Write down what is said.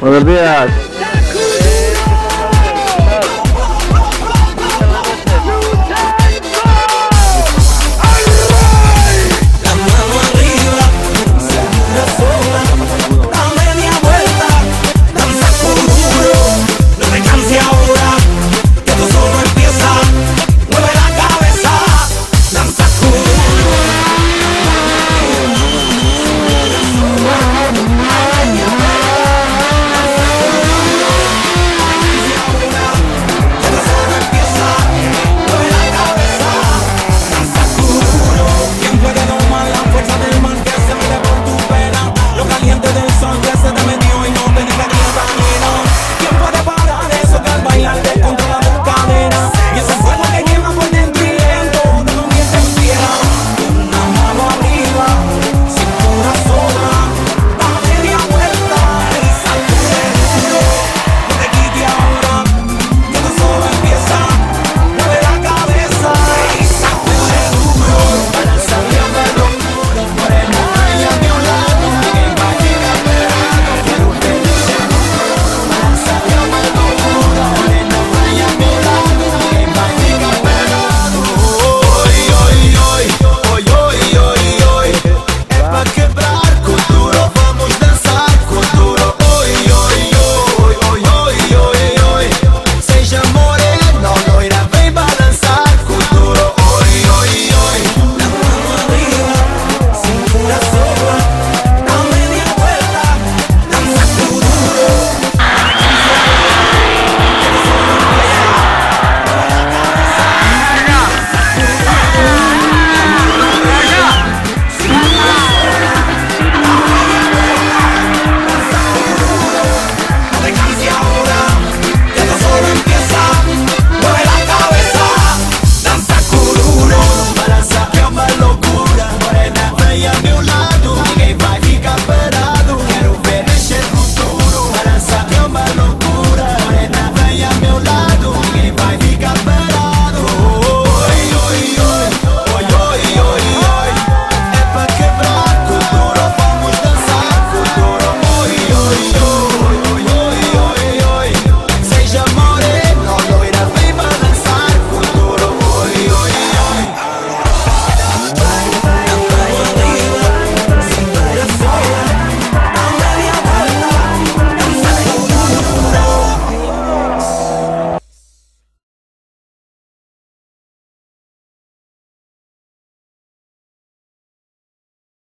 Buenos días.